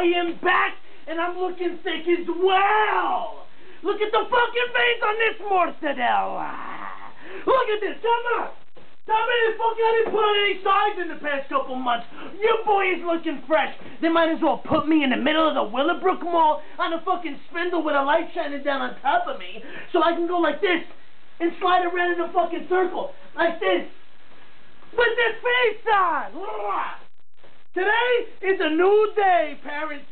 I am back, and I'm looking thick as well. Look at the fucking veins on this mortadella. Look at this. Come on. Me the fucking I didn't put on any size in the past couple months. Your boy is looking fresh. They might as well put me in the middle of the Willowbrook Mall on a fucking spindle with a light shining down on top of me so I can go like this and slide around in a fucking circle. Like this. With this face on. Today is a new day, parents.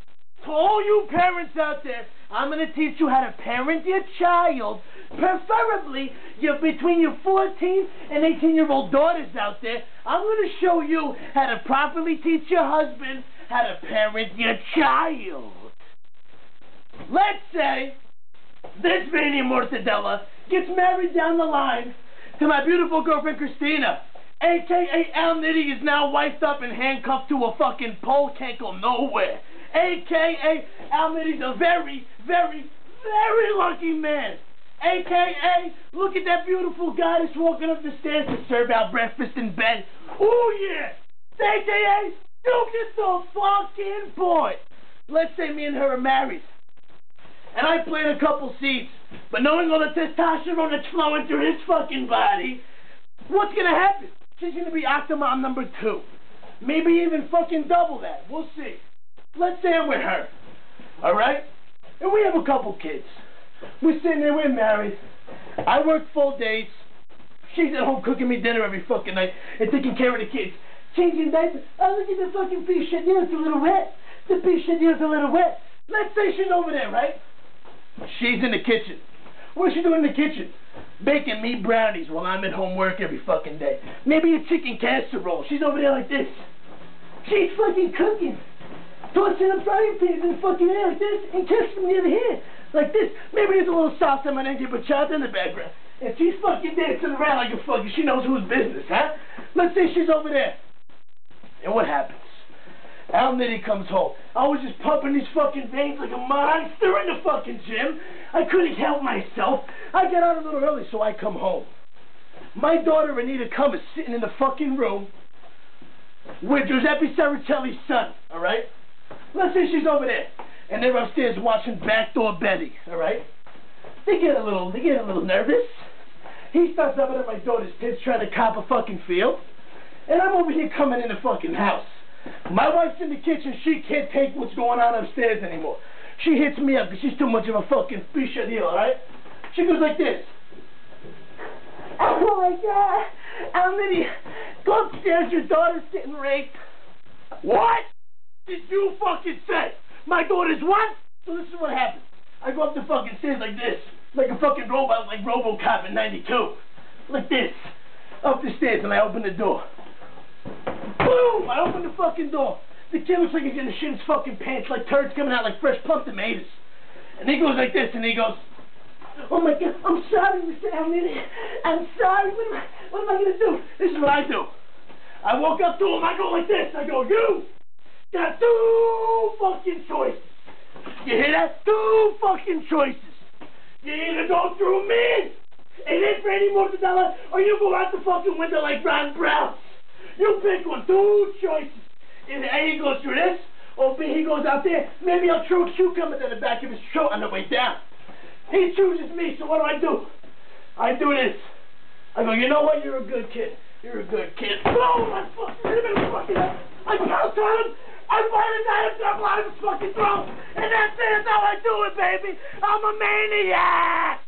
To all you parents out there, I'm going to teach you how to parent your child. Preferably, you're between your 14 and 18 year old daughters out there. I'm going to show you how to properly teach your husband how to parent your child. Let's say this Vanny Mortadella gets married down the line to my beautiful girlfriend Christina. AKA Al Nitty is now wiped up and handcuffed to a fucking pole, can't go nowhere. AKA Al Nitty's a very, very, very lucky man. AKA, look at that beautiful goddess walking up the stairs to serve out breakfast in bed. Oh yeah! AKA, Duke is the fucking boy. Let's say me and her are married. And I plant a couple seeds. But knowing all the testosterone that's flowing through his fucking body, what's gonna happen? She's gonna be Octomom number two. Maybe even fucking double that. We'll see. Let's I'm with her. Alright? And we have a couple kids. We're sitting there, we're married. I work full days. She's at home cooking me dinner every fucking night and taking care of the kids. Changing diapers. Oh, look at the fucking fish shit. it's a little wet. The fish shit a little wet. Let's say she's over there, right? She's in the kitchen. What's she doing in the kitchen? Baking me brownies while I'm at home work every fucking day. Maybe a chicken casserole. She's over there like this. She's fucking cooking. Tossing the frying pans in the fucking air like this and kissing me the head like this. Maybe there's a little salsa merengue bachata in the background. And she's fucking dancing around like a fucking, she knows whose business, huh? Let's say she's over there. And what happens? Al Nitty comes home. I was just pumping these fucking veins like a monster in the fucking gym. I couldn't help myself. I get out a little early, so I come home. My daughter Anita Cum is sitting in the fucking room with Giuseppe Sarachelli's son, alright? Let's say she's over there and they're upstairs watching Backdoor Betty, alright? They get a little, they get a little nervous. He starts up at my daughter's tits trying to cop a fucking feel. And I'm over here coming in the fucking house. My wife's in the kitchen, she can't take what's going on upstairs anymore. She hits me up because she's too much of a fucking fisha deal, alright? She goes like this. Oh my god! Al Nitty, go upstairs, your daughter's getting raped. What did you fucking say? My daughter's what? So this is what happens. I go up the fucking stairs like this. Like a fucking robot, like Robocop in 92. Like this. Up the stairs, and I open the door. Boom! I open the fucking door. The kid looks like he's gonna shit his fucking pants, like turds coming out like fresh pumped tomatoes. And he goes like this, and he goes, Oh my god, I'm sorry, Mr. Almeida. I'm sorry. What am I, what am I gonna do? This is what I do. I walk up to him, I go like this. I go, you got two fucking choices. You hear that? Two fucking choices. You either go through me and hit Randy Mortadella, or you go out the fucking window like Ron Brown. You pick one. Two choices. Either A, he goes through this, or B, he goes out there. Maybe I'll throw a cucumber the back of his throat on the way down. He chooses me, so what do I do? I do this. I go, you know what? You're a good kid. You're a good kid. Oh, my fucking, fucking I pounce on him. I wanted that double out of fucking throat, and that's it. That's how I do it, baby. I'm a maniac.